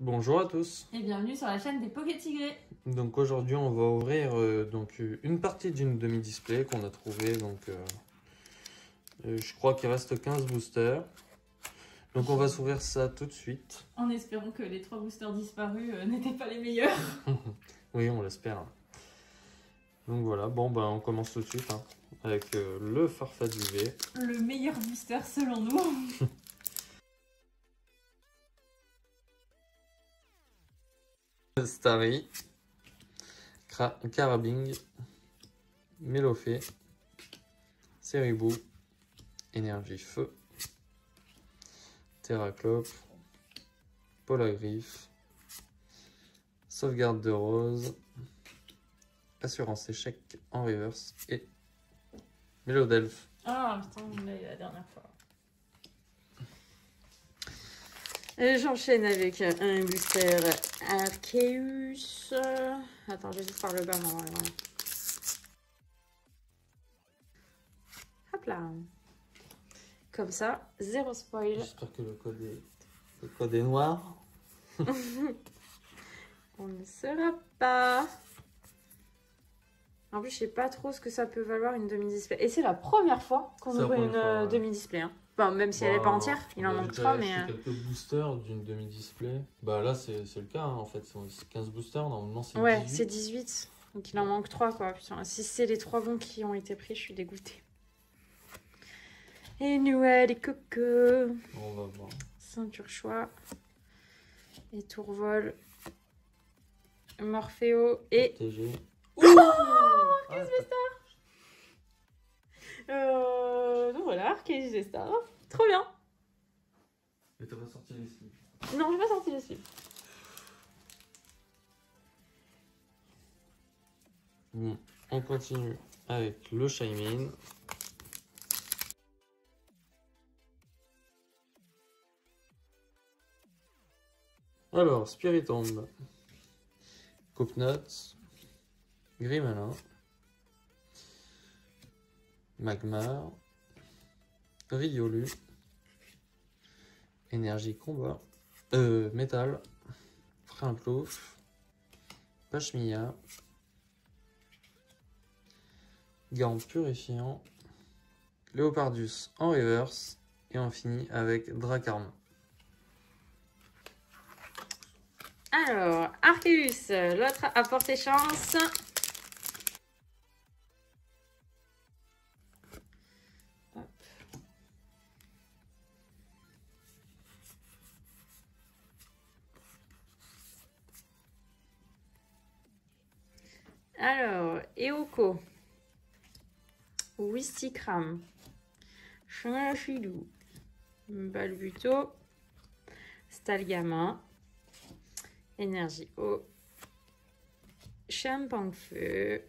Bonjour à tous. Et bienvenue sur la chaîne des Poké Tigrés. Donc aujourd'hui on va ouvrir euh, donc euh, une partie d'une demi-display qu'on a trouvé donc euh, euh, je crois qu'il reste 15 boosters. Donc on va s'ouvrir ça tout de suite. En espérant que les trois boosters disparus n'étaient pas les meilleurs. Oui, on l'espère. Donc voilà, bon ben on commence tout de suite hein, avec le Farfad UV. Le meilleur booster selon nous. Starry, Carabing, Mélofée, Ceribou, Énergie Feu, Terraclope, Polagriffe, Sauvegarde de Rose, Assurance Échec en reverse et Mélodelph. Ah putain, la dernière fois. Et J'enchaîne avec un booster Arceus. Attends, je vais juste par le bas normalement. Hop là. Comme ça, zéro spoil. J'espère que le code est, le code est noir. On ne saura pas. En plus, je sais pas trop ce que ça peut valoir une demi-display. Et c'est la première fois qu'on ouvre une euh, demi-display. hein. Enfin, même si elle n'est pas entière, il en Bah, manque j'ai trois, déjà mais. acheté euh, quelques boosters d'une demi-display. Bah là, c'est le cas hein, en fait. C'est 15 boosters, normalement c'est Ouais, 18. c'est 18. Donc il en manque 3 quoi. Putain, si c'est les 3 bons qui ont été pris, je suis dégoûtée. Et Noël et Coco. On va voir. Ceinture choix. Et Tourvol. Morpheo et. TG. Oh, Ah, voilà, Arceus et Star. Trop bien. Mais t'as pas sorti les slips. Non, j'ai pas sorti les slips. Bon, on continue avec le Shaymin. Alors, Spiritomb, Cooknut, Grimalin, Magmar, Riolu, Énergie Combat, euh, Métal, Frimplouf, Pachmilla, Gant purifiant, Léopardus en reverse, et on finit avec Dracarme. Alors, Arceus, l'autre a porté chance. Alors, Eoko, Wistikram, Chenachidou, Balbuto, Stalgama, Énergie eau. Champagne feu.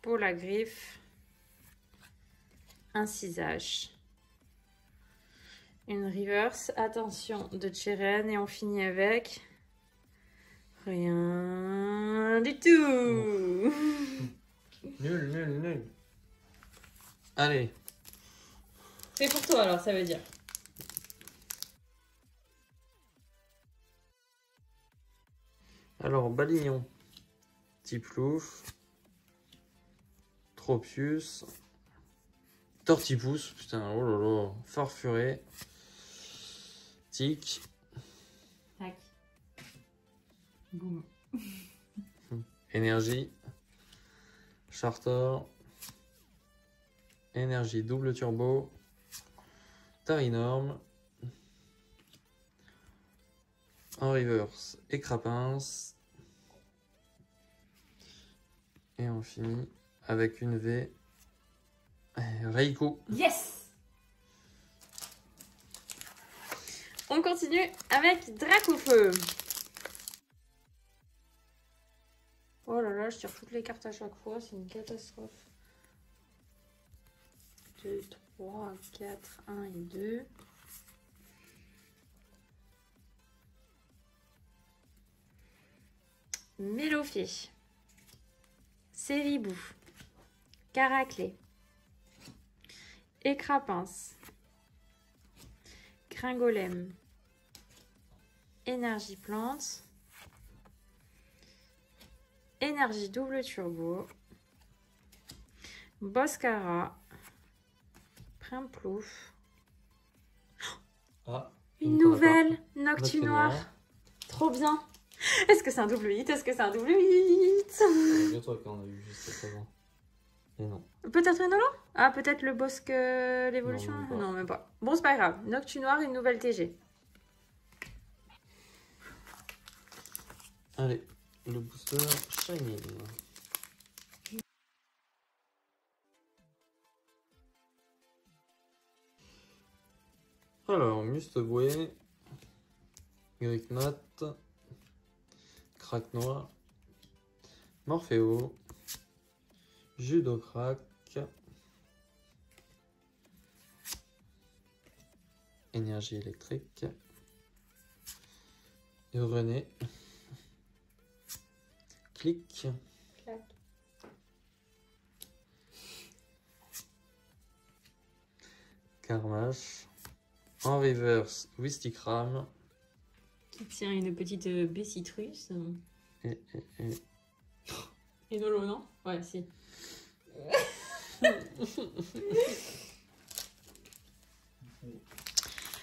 Pour la griffe. Un cisage. Une reverse. Attention de Cheren. Et on finit avec. Rien du tout. Nul, nul, nul. Allez, C'est pour toi alors, ça veut dire. alors Balignon, Tiplouf, Tropius, Tortipousse, putain, oh là là, Farfuré, Tic. Boum. Énergie, Charter, Énergie double turbo, Tarinorm, en reverse, Écrapince, et on finit avec une V, Reiko. Yes! On continue avec Dracofeu. Je tire toutes les cartes à chaque fois, c'est une catastrophe. 2, 3, 4, 1 et 2. Mélophier. Céribou. Caraclé. Écrapince. Cringolem. Énergie plante. Énergie double turbo. Boscara. Primplouf. Ah, Une nouvelle Noctinoir. Trop bien. Est-ce que c'est un double 8 Est-ce que c'est un double 8 Figure-toi qu'on a eu juste avant. Et non. Peut-être holo Ah, peut-être le Bosque euh, l'évolution? Non, même pas. Non, même pas. Bon, c'est pas grave. Noctinoir, une nouvelle TG. Allez, le booster Shining. Alors, Musteboué, Gricknat, Crack Noir, Morpheo, Judocrack, Énergie électrique, René, Clic, Carmache, en reverse, Wistikram, Qui tient une petite euh, Bessitrus. et, et, et Et Nolo, non? Ouais, si.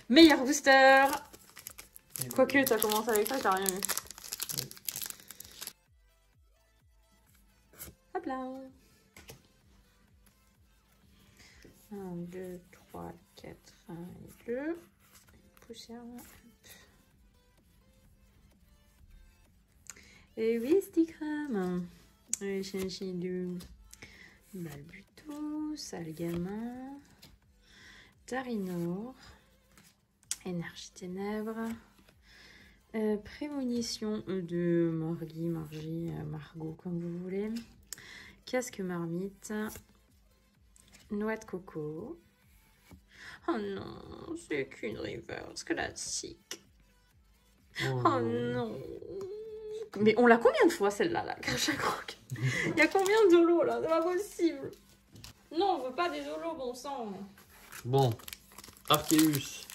Meilleur booster Quoique, t'as commencé avec ça, t'as rien eu. Là 1, 2, 3, 4, 1 et 2. Poussière. Et oui, Sticram. Et Chinchidou. Balbuto. Salgamin. Tarinor. Énergie ténèbres. Euh, prémonition de Morgui, Margie, euh, Margot, comme vous voulez. Casque marmite. Noix de coco. Oh non, c'est qu'une reverse classique. Oh non. Mais on l'a combien de fois celle-là, là, Crash à Il y a combien de holos là? C'est pas possible. Non, on veut pas des holos, bon sang. Bon, Arceus.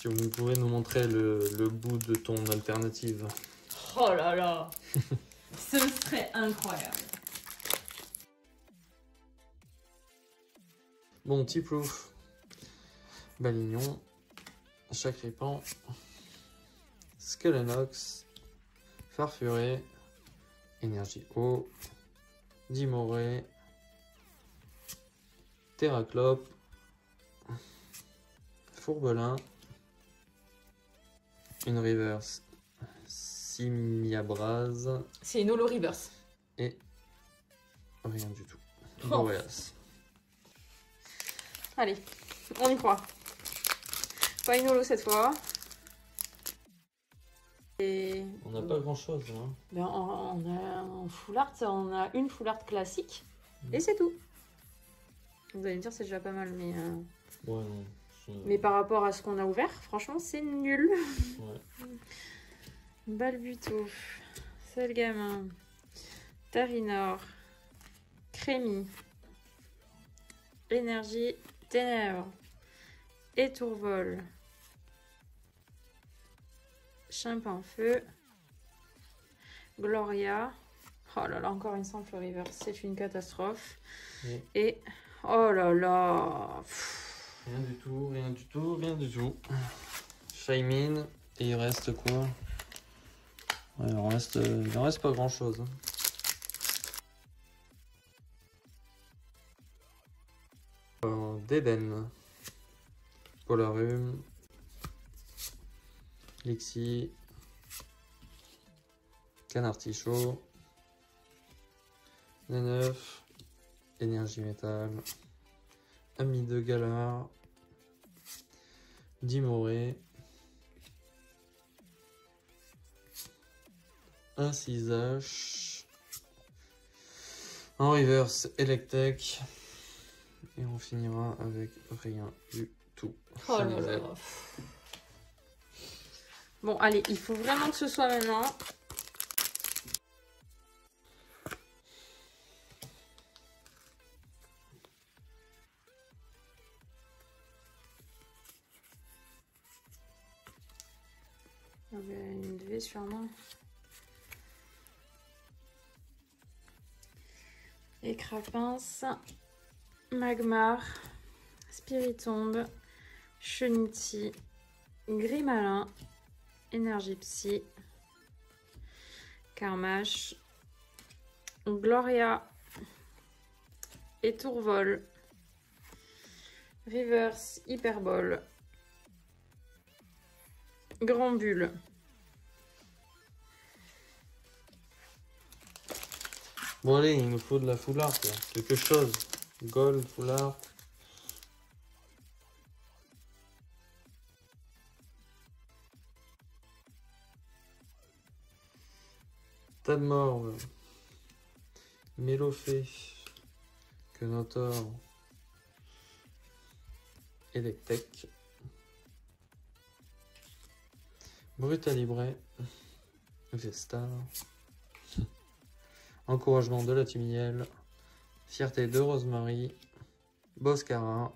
Si vous pouvez nous montrer le, le bout de ton alternative. Oh là là. Ce serait incroyable. Bon, Tiplouf, Balignon, Chacripan, Skelenox, Farfuré, Énergie Eau, Dimoré, Terraclope, Fourbelin, une reverse, Simiabras C'est une holo reverse. et rien du tout. Oh. Boreas. Allez, on y croit. Pas une holo cette fois. Et On n'a pas grand chose. Hein. ben, on, on a en full art, on a une full art classique. Mm. Et c'est tout. Vous allez me dire c'est déjà pas mal, mais, euh, Ouais, non. je- mais par rapport à ce qu'on a ouvert, franchement c'est nul. Ouais. Balbuto, Selgamin, Tarinor, Crémy, Énergie, Ténèbres, Étourvol, Chimpan Feu, Gloria. Oh là là, encore une simple reverse, c'est une catastrophe. Oui. Et oh là là, pff, Rien du tout, rien du tout, rien du tout. Shaymin, et il reste quoi? Ouais, il en reste, euh, il en reste pas grand chose. D'Eden, Polarum, Lixie, Canartichaud, Neuf, Énergie Métal, Ami de Galar, Dimoré, un 6H, en reverse Electek, et on finira avec rien du tout. oh là là. Bon, allez, il faut vraiment que ce soit maintenant. Il y avait une V sûrement. Écrapins, Magmar, Spiritombe, Cheniti, Grimalin, Énergie Psy, Carmache, Gloria, Étourvol, Reverse Hyperbole, Grand Bulle. Bon allez, il nous faut de la foulard, quelque chose. Gold, foulard. Tas de morts. Mélophée. Kenotor. Electek. Brutalibré. Vestar. Encouragement de la Timiel. Fierté de Rosemary. Boscara.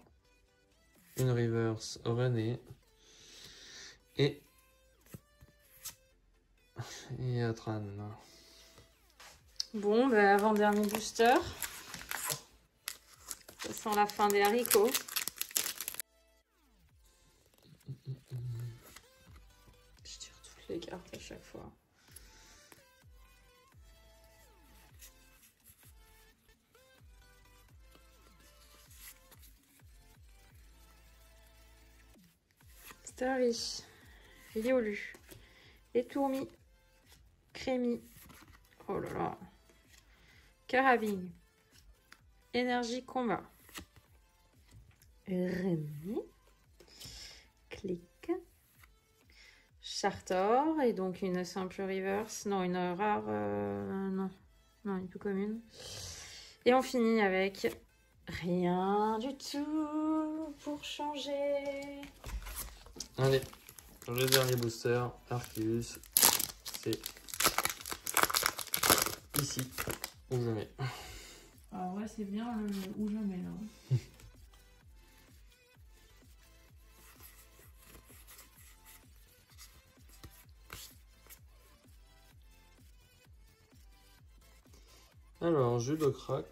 Une reverse René. Et. Et. Bon, ben avant-dernier booster. Ça sent la fin des haricots. Je tire toutes les cartes à chaque fois. Starry, Riolu, Étourmi, Crémi, oh là là, Carabine, Énergie Combat, Rémi, Clic, Chartor, et donc une simple reverse, non, une rare, euh, non, non, une plus commune. Et on finit avec rien du tout pour changer. Allez, le dernier booster, Arceus, c'est ici, ou jamais. Ah ouais, c'est bien le ou jamais là. Alors, Judocrac,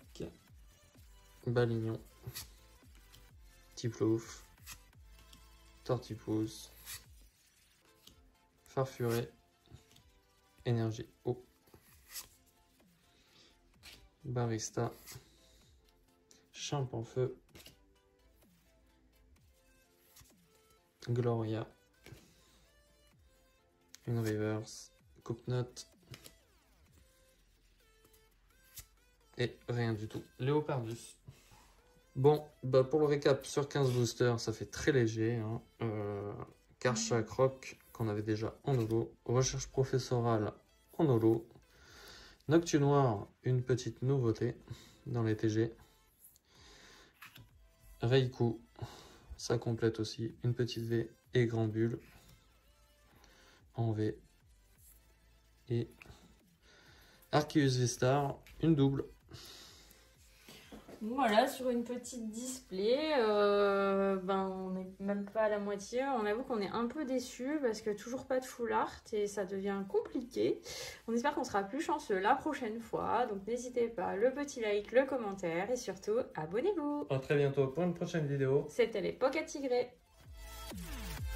Balignon, Tiplouf, Tortipousse, Farfuré, Énergie eau, Barista, Champ en feu, Gloria, une reverse, Coupe note et rien du tout. Léopardus. Bon, bah pour le récap, sur 15 boosters, ça fait très léger. Hein. Euh, Rock, qu'on avait déjà en holo. Recherche professorale en holo. Noctu Noir, une petite nouveauté dans les TG. Reiku, ça complète aussi. Une petite V et Grand Bulle en V. Et Arceus Vistar, une double. Voilà, sur une petite display, euh, ben, on n'est même pas à la moitié. On avoue qu'on est un peu déçu parce que toujours pas de full art et ça devient compliqué. On espère qu'on sera plus chanceux la prochaine fois. Donc n'hésitez pas, le petit like, le commentaire et surtout abonnez-vous. A très bientôt pour une prochaine vidéo. C'était l'époque à tigrer. Thank